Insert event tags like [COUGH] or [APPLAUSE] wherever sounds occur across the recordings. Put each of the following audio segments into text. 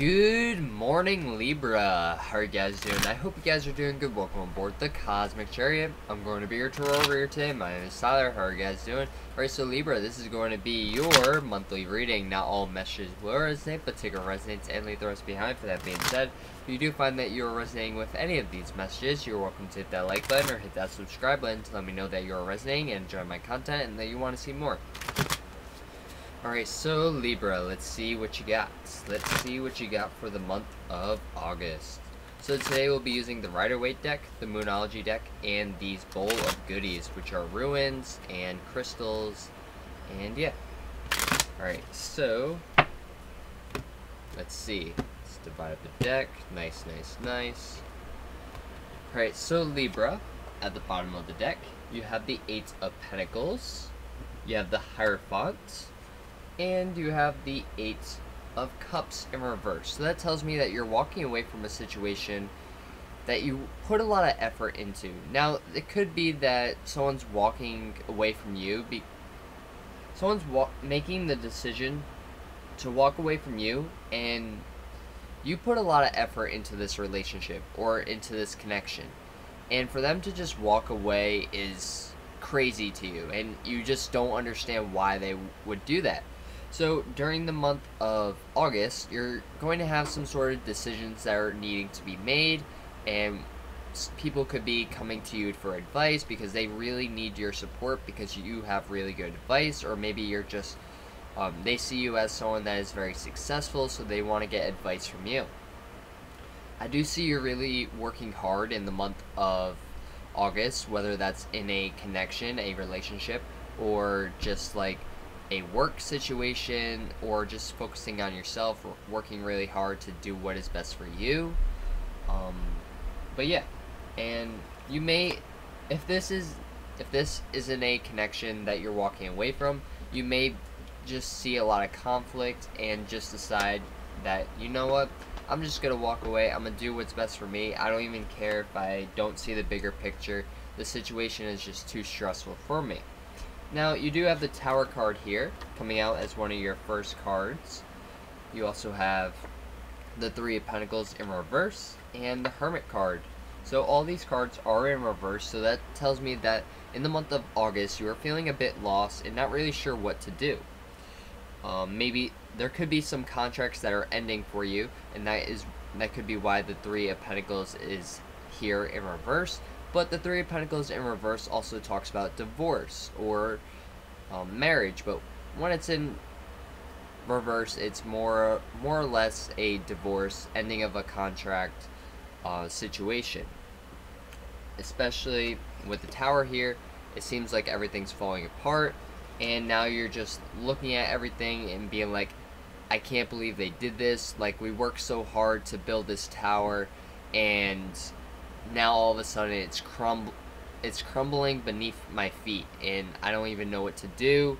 Good morning, Libra. How are you guys doing? I hope you guys are doing good. Welcome aboard the Cosmic Chariot. I'm going to be your tarot reader today. My name is Tyler. How are you guys doing? Alright, so Libra, this is going to be your monthly reading. Not all messages will resonate, but take a resonance and leave the rest behind. For that being said, if you do find that you are resonating with any of these messages, you're welcome to hit that like button or hit that subscribe button to let me know that you are resonating and enjoy my content and that you want to see more. Alright, so Libra, let's see what you got. Let's see what you got for the month of August. So today we'll be using the Rider-Waite deck, the Moonology deck, and these bowl of goodies, which are runes and crystals, and yeah. Alright, so let's see. Let's divide up the deck. Nice, nice, nice. Alright, so Libra, at the bottom of the deck, you have the Eight of Pentacles, you have the Hierophant, and you have the Eight of Cups in reverse. So that tells me that you're walking away from a situation that you put a lot of effort into. Now, it could be that someone's walking away from you. Be someone's wa making the decision to walk away from you, and you put a lot of effort into this relationship or into this connection. And for them to just walk away is crazy to you, and you just don't understand why they would do that. So during the month of August, you're going to have some sort of decisions that are needing to be made, and people could be coming to you for advice because they really need your support because you have really good advice, or maybe you're just um, they see you as someone that is very successful, so they want to get advice from you. I do see you're really working hard in the month of August, whether that's in a connection, a relationship, or just like a work situation or just focusing on yourself, working really hard to do what is best for you. Um, but yeah, and you may, if this is, if this isn't a connection that you're walking away from, you may just see a lot of conflict and just decide that you know what, I'm just gonna walk away. I'm gonna do what's best for me. I don't even care if I don't see the bigger picture. The situation is just too stressful for me. Now, you do have the Tower card here, coming out as one of your first cards. You also have the Three of Pentacles in reverse, and the Hermit card. So all these cards are in reverse, so that tells me that in the month of August, you are feeling a bit lost and not really sure what to do. Um, maybe there could be some contracts that are ending for you, and that is that could be why the Three of Pentacles is here in reverse. But the Three of Pentacles in reverse also talks about divorce or um, marriage. But when it's in reverse, it's more more or less a divorce, ending of a contract uh, situation. Especially with the tower here, it seems like everything's falling apart, and now you're just looking at everything and being like, I can't believe they did this. Like we worked so hard to build this tower, and now all of a sudden it's crumb it's crumbling beneath my feet and I don't even know what to do.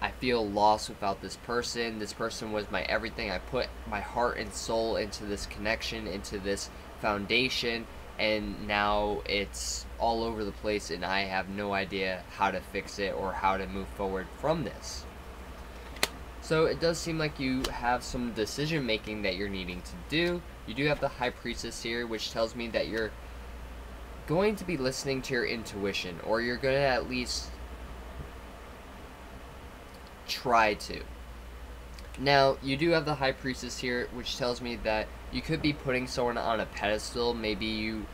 I feel lost without this person. This person was my everything. I put my heart and soul into this connection, into this foundation, and now it's all over the place and I have no idea how to fix it or how to move forward from this. So it does seem like you have some decision making that you're needing to do. You do have the High Priestess here, which tells me that you're going to be listening to your intuition, or you're going to at least try to. Now, you do have the High Priestess here, which tells me that you could be putting someone on a pedestal. Maybe you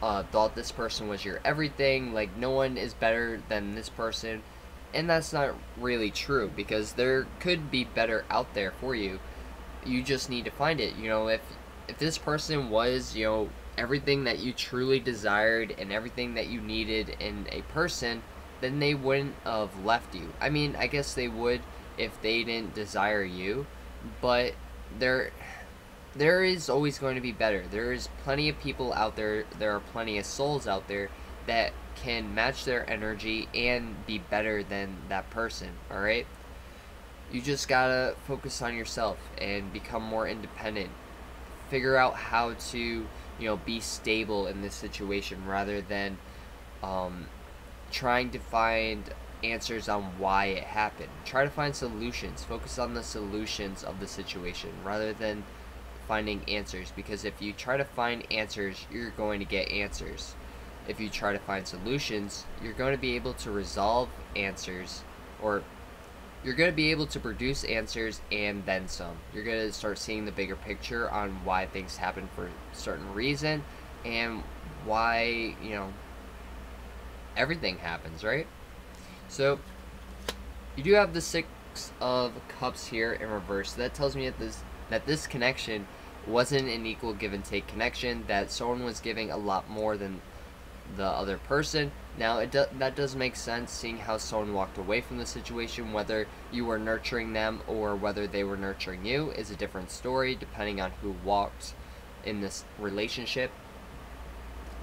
uh, thought this person was your everything, like no one is better than this person and that's not really true because there could be better out there for you. You just need to find it. You know, if if this person was, you know, everything that you truly desired and everything that you needed in a person, then they wouldn't have left you. I mean, I guess they would if they didn't desire you, but there there is always going to be better. There is plenty of people out there, there are plenty of souls out there that can match their energy and be better than that person, alright? You just gotta focus on yourself and become more independent. Figure out how to, you know, be stable in this situation rather than um, trying to find answers on why it happened. Try to find solutions. Focus on the solutions of the situation rather than finding answers because if you try to find answers, you're going to get answers. If you try to find solutions, you're going to be able to resolve answers or you're going to be able to produce answers and then some. You're going to start seeing the bigger picture on why things happen for a certain reason and why, you know, everything happens, right? So, you do have the Six of Cups here in reverse. That tells me that this that this connection wasn't an equal give and take connection, that someone was giving a lot more than the other person. Now, it do, that does make sense seeing how someone walked away from the situation, whether you were nurturing them or whether they were nurturing you is a different story depending on who walked in this relationship.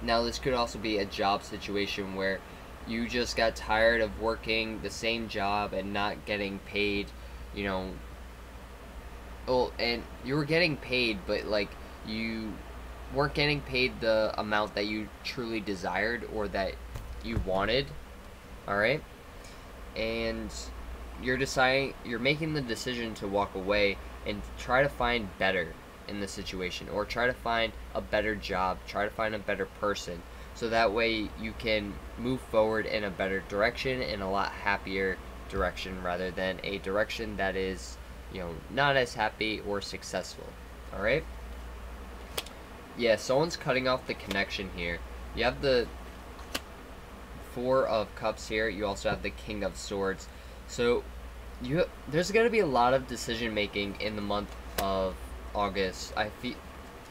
Now, this could also be a job situation where you just got tired of working the same job and not getting paid, you know. Well, and you were getting paid, but like you weren't getting paid the amount that you truly desired or that you wanted. All right, and you're deciding, you're making the decision to walk away and try to find better in the situation, or try to find a better job, try to find a better person so that way you can move forward in a better direction in a lot happier direction rather than a direction that is you know not as happy or successful all right yeah someone's cutting off the connection here. You have the four of cups here. You also have the king of swords. So you there's going to be a lot of decision making in the month of august. I feel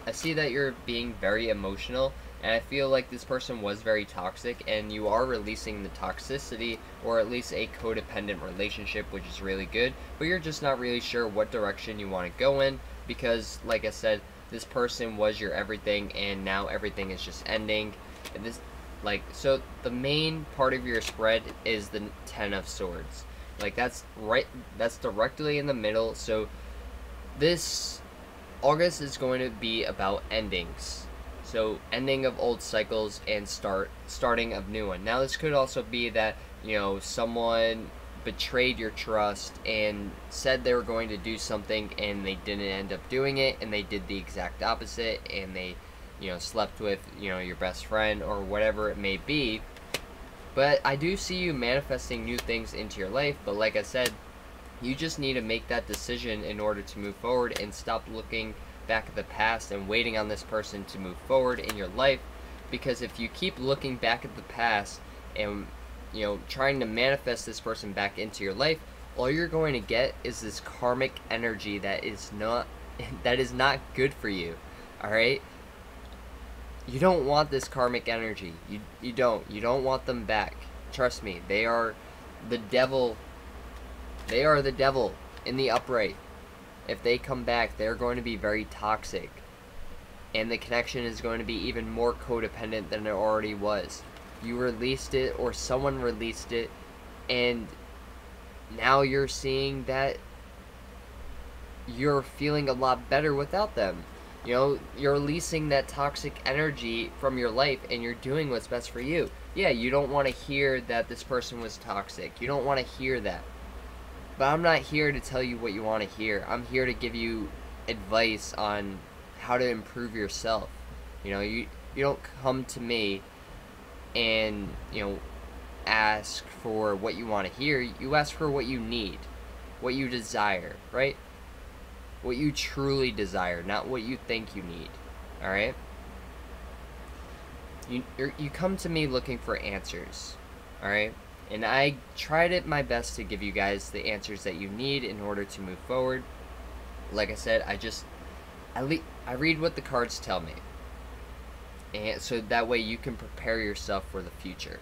i see that you're being very emotional and I feel like this person was very toxic, and you are releasing the toxicity, or at least a codependent relationship, which is really good, but you're just not really sure what direction you want to go in, because, like I said, this person was your everything, and now everything is just ending. And this, like, so the main part of your spread is the Ten of Swords. Like, that's right, that's directly in the middle, so this August is going to be about endings so ending of old cycles and start starting of new one. Now this could also be that, you know, someone betrayed your trust and said they were going to do something and they didn't end up doing it and they did the exact opposite and they, you know, slept with, you know, your best friend or whatever it may be. But I do see you manifesting new things into your life, but like I said, you just need to make that decision in order to move forward and stop looking back at the past and waiting on this person to move forward in your life because if you keep looking back at the past and you know trying to manifest this person back into your life all you're going to get is this karmic energy that is not [LAUGHS] that is not good for you all right you don't want this karmic energy. You you don't. You don't want them back. Trust me they are the devil. They are the devil in the upright. If they come back, they're going to be very toxic. And the connection is going to be even more codependent than it already was. You released it, or someone released it, and now you're seeing that you're feeling a lot better without them. You know, you're releasing that toxic energy from your life and you're doing what's best for you. Yeah, you don't want to hear that this person was toxic. You don't want to hear that. But I'm not here to tell you what you want to hear. I'm here to give you advice on how to improve yourself. You know, you you don't come to me and, you know, ask for what you want to hear. You ask for what you need, what you desire, right? What you truly desire, not what you think you need. All right? You er, you come to me looking for answers. All right? And I tried it my best to give you guys the answers that you need in order to move forward. Like I said, I just I, le- I read what the cards tell me. And so that way you can prepare yourself for the future.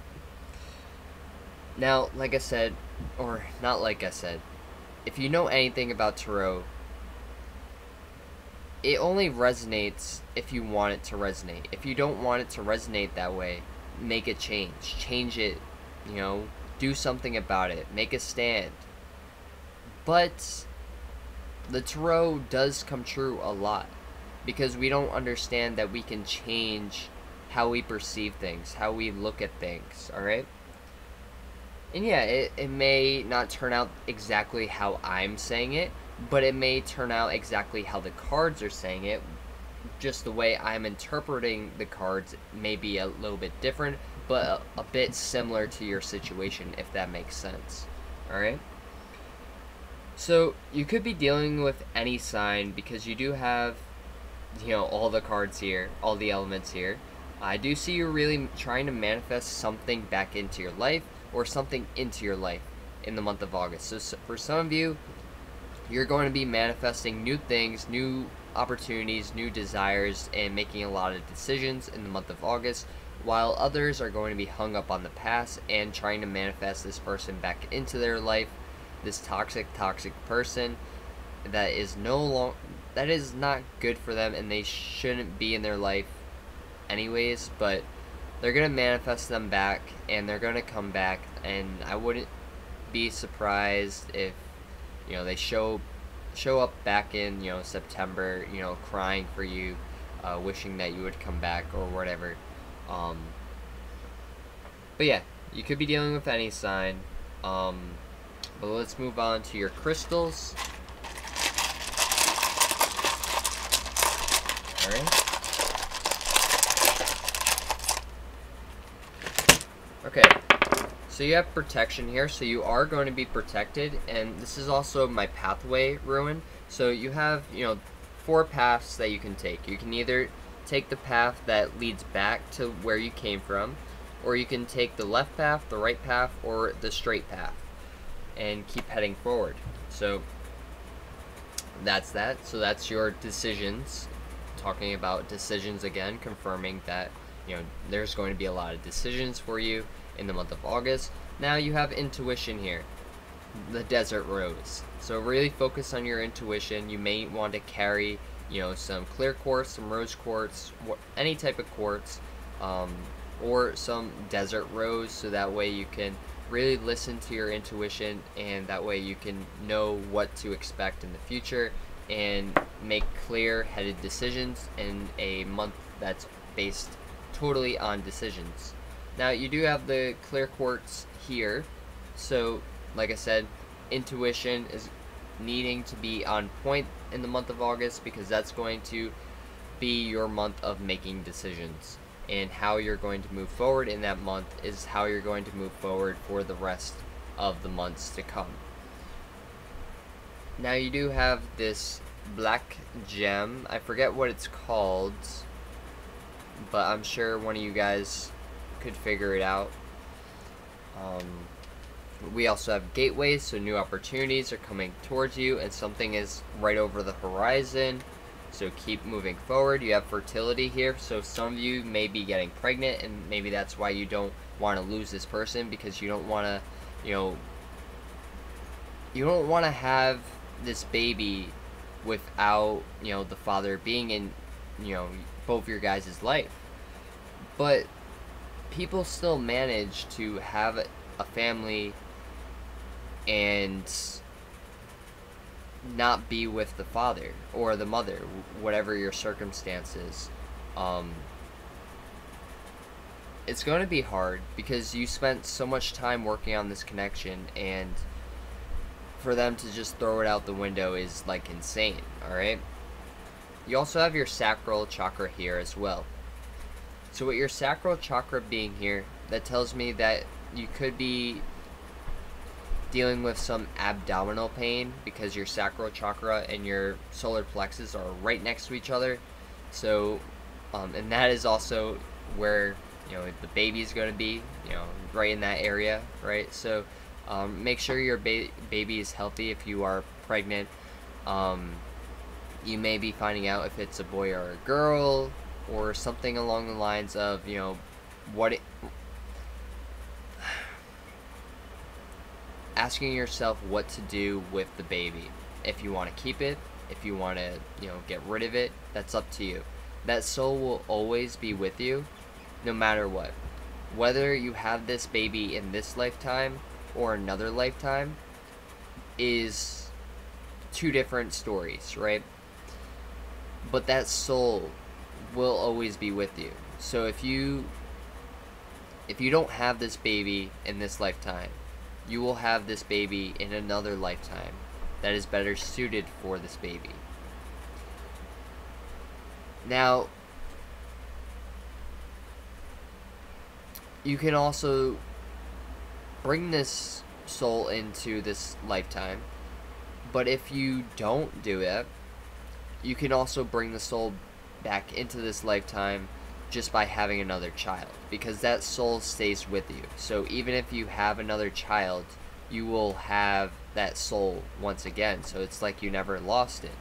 Now, like I said, or not like I said, if you know anything about tarot, it only resonates if you want it to resonate. If you don't want it to resonate that way, make a change. Change it, you know, do something about it, make a stand. But the tarot does come true a lot because we don't understand that we can change how we perceive things, how we look at things, alright? And yeah, it, it may not turn out exactly how I'm saying it, but it may turn out exactly how the cards are saying it. Just the way I'm interpreting the cards may be a little bit different, but a, a bit similar to your situation, if that makes sense. Alright? So, you could be dealing with any sign because you do have, you know, all the cards here, all the elements here. I do see you really trying to manifest something back into your life or something into your life in the month of August. So, so for some of you, you're going to be manifesting new things, new opportunities, new desires, and making a lot of decisions in the month of August, while others are going to be hung up on the past and trying to manifest this person back into their life, this toxic, toxic person that is no long that is not good for them and they shouldn't be in their life anyways, but they're gonna manifest them back and they're gonna come back and I wouldn't be surprised if you know they show show up back in you know September you know crying for you uh, wishing that you would come back or whatever. Um, but yeah you could be dealing with any sign. Um, but let's move on to your crystals Okay, so you have protection here, so you are going to be protected, and this is also my pathway rune. So you have, you know, four paths that you can take. You can either take the path that leads back to where you came from, or you can take the left path, the right path, or the straight path, and keep heading forward. So that's that. So that's your decisions. Talking about decisions again, confirming that you know, there's going to be a lot of decisions for you in the month of August. Now you have intuition here, the desert rose. So really focus on your intuition. You may want to carry, you know, some clear quartz, some rose quartz, any type of quartz, um, or some desert rose, so that way you can really listen to your intuition, and that way you can know what to expect in the future and make clear-headed decisions in a month that's based totally on decisions. Now you do have the clear quartz here, so like I said, intuition is needing to be on point in the month of August because that's going to be your month of making decisions. And how you're going to move forward in that month is how you're going to move forward for the rest of the months to come. Now you do have this black gem. I forget what it's called but I'm sure one of you guys could figure it out. Um, we also have gateways, so new opportunities are coming towards you, and something is right over the horizon. So keep moving forward. You have fertility here, so some of you may be getting pregnant, and maybe that's why you don't want to lose this person because you don't want to, you know, you don't want to have this baby without, you know, the father being in, you know, both your guys' life. But people still manage to have a family and not be with the father or the mother, whatever your circumstances. Um, it's going to be hard because you spent so much time working on this connection and for them to just throw it out the window is like insane, alright? You also have your sacral chakra here as well. So with your sacral chakra being here, that tells me that you could be dealing with some abdominal pain because your sacral chakra and your solar plexus are right next to each other. So, um, and that is also where you know the baby is going to be, you know, right in that area, right? So, um, make sure your ba baby is healthy if you are pregnant. Um, you may be finding out if it's a boy or a girl or something along the lines of you know what it, [SIGHS] asking yourself what to do with the baby. If you want to keep it if you want to you know get rid of it that's up to you. That soul will always be with you no matter what. Whether you have this baby in this lifetime or another lifetime is two different stories right but that soul will always be with you. So if you if you don't have this baby in this lifetime, you will have this baby in another lifetime. that is better suited for this baby. Now, you can also bring this soul into this lifetime, but if you don't do it, you can also bring the soul back into this lifetime just by having another child because that soul stays with you. So even if you have another child, you will have that soul once again. So it's like you never lost it.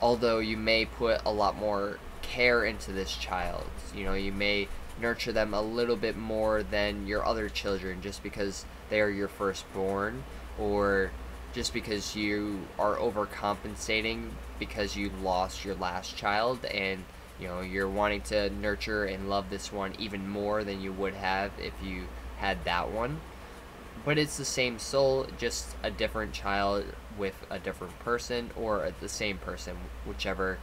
Although you may put a lot more care into this child. You know, you may nurture them a little bit more than your other children just because they are your firstborn or just because you are overcompensating because you lost your last child and you know you're wanting to nurture and love this one even more than you would have if you had that one. But it's the same soul just a different child with a different person or the same person whichever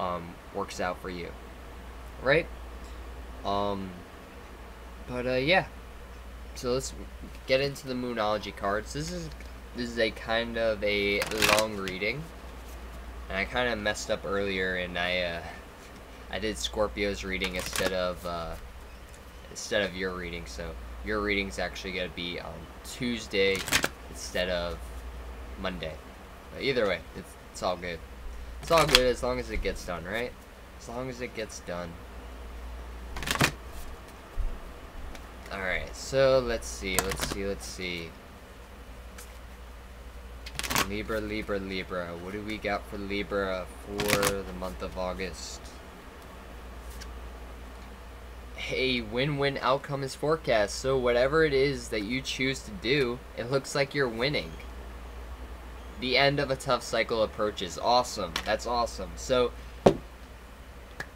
um, works out for you. Right um but uh, yeah so let's get into the moonology cards this is this is a kind of a long reading and I kind of messed up earlier and I uh, I did Scorpio's reading instead of uh, instead of your reading. So your reading's actually gonna be on Tuesday instead of Monday. But either way, it's it's all good. It's all good as long as it gets done, right? As long as it gets done. Alright, so let's see, let's see, let's see. Libra, Libra, Libra. What do we got for Libra for the month of August? a win-win outcome is forecast. So whatever it is that you choose to do, it looks like you're winning. The end of a tough cycle approaches. Awesome. That's awesome. So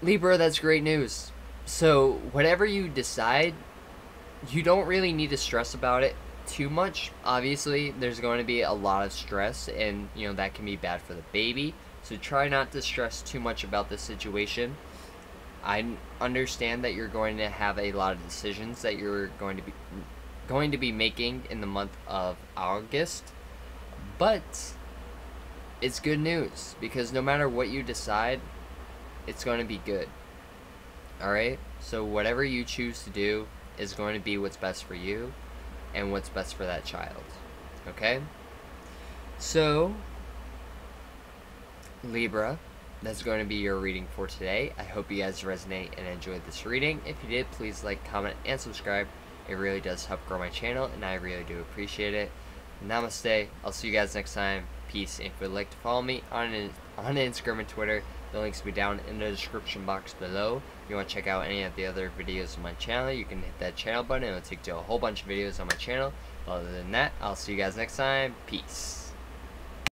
Libra, that's great news. So whatever you decide, you don't really need to stress about it too much. Obviously, there's going to be a lot of stress and, you know, that can be bad for the baby. So try not to stress too much about the situation I understand that you're going to have a lot of decisions that you're going to be going to be making in the month of August, but it's good news because no matter what you decide, it's going to be good. All right? So whatever you choose to do is going to be what's best for you and what's best for that child. Okay? So Libra, that's going to be your reading for today. I hope you guys resonate and enjoyed this reading. If you did, please like, comment, and subscribe. It really does help grow my channel, and I really do appreciate it. Namaste. I'll see you guys next time. Peace. And if you'd like to follow me on, on Instagram and Twitter, the links will be down in the description box below. If you want to check out any of the other videos on my channel, you can hit that channel button. It'll take you to a whole bunch of videos on my channel. Other than that, I'll see you guys next time. Peace.